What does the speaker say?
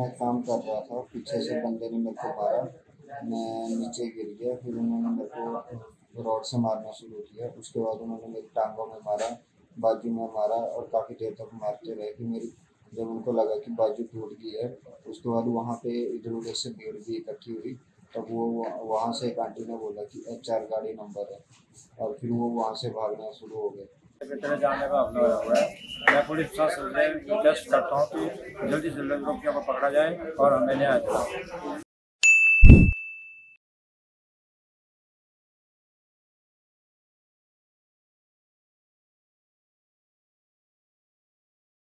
मैं काम कर रहा था, पीछे से बंदे ने मेरे को मारा। मैं नीचे गिर गया, फिर उन्होंने मेरे को रॉड से मारना शुरू किया। उसके बाद उन्होंने मेरी टांगों में मारा, बाजू में मारा और काफ़ी देर तक मारते रहे कि मेरी, जब उनको लगा कि बाजू टूट गई है, उसके बाद वहाँ पे इधर उधर से भीड़ भी इकट्ठी हुई। तब वो वहाँ से एक आंटी ने बोला कि एच आर गाड़ी नंबर है। और फिर वो वहाँ से भागना शुरू हो गए। तरह जाने का हमला मैं पुलिस प्रशासन से करता हूँ कि जल्दी से को पकड़ा जाए और हमें न्याय दिलाओ